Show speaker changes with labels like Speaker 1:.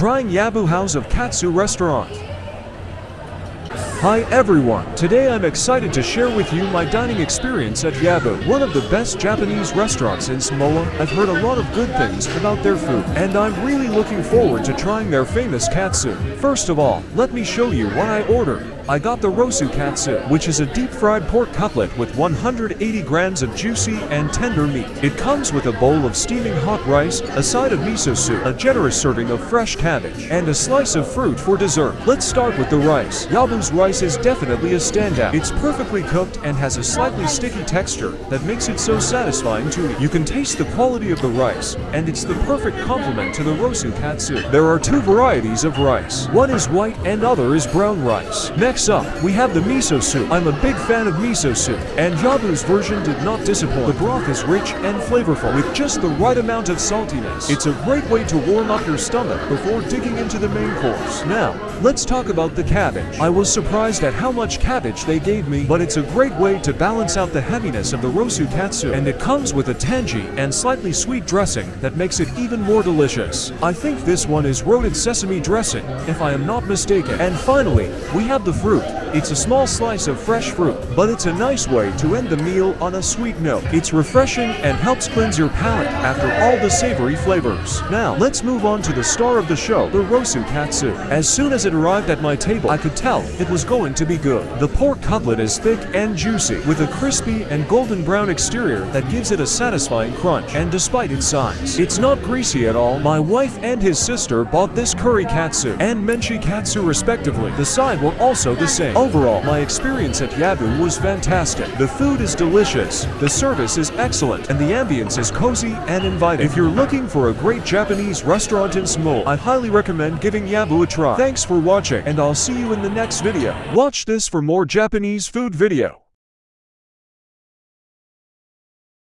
Speaker 1: trying Yabu House of Katsu restaurant. Hi everyone, today I'm excited to share with you my dining experience at Yabu, one of the best Japanese restaurants in SM MOA. I've heard a lot of good things about their food, and I'm really looking forward to trying their famous katsu. First of all, let me show you what I ordered. I got the Rosu Katsu, which is a deep fried pork cutlet with 180 grams of juicy and tender meat. It comes with a bowl of steaming hot rice, a side of miso soup, a generous serving of fresh cabbage, and a slice of fruit for dessert. Let's start with the rice. Yabu's rice is definitely a standout. It's perfectly cooked and has a slightly sticky texture that makes it so satisfying to eat. You can taste the quality of the rice, and it's the perfect complement to the Rosu Katsu. There are two varieties of rice. One is white and other is brown rice. Next up, we have the miso soup. I'm a big fan of miso soup, and Yabu's version did not disappoint. The broth is rich and flavorful with just the right amount of saltiness. It's a great way to warm up your stomach before digging into the main course. Now, let's talk about the cabbage. I was surprised at how much cabbage they gave me, but it's a great way to balance out the heaviness of the rosu katsu, and it comes with a tangy and slightly sweet dressing that makes it even more delicious. I think this one is roasted sesame dressing, if I am not mistaken. And finally, we have the fruit. It's a small slice of fresh fruit, but it's a nice way to end the meal on a sweet note. It's refreshing and helps cleanse your palate after all the savory flavors. Now, let's move on to the star of the show, the Rosu Katsu. As soon as it arrived at my table, I could tell it was going to be good. The pork cutlet is thick and juicy, with a crispy and golden brown exterior that gives it a satisfying crunch. And despite its size, it's not greasy at all. My wife and his sister bought this curry katsu and menchi katsu respectively. The side were also the same. Overall, my experience at Yabu was fantastic. The food is delicious, the service is excellent, and the ambience is cozy and inviting. If you're looking for a great Japanese restaurant in SM MOA, I highly recommend giving Yabu a try. Thanks for watching, and I'll see you in the next video. Watch this for more Japanese food video.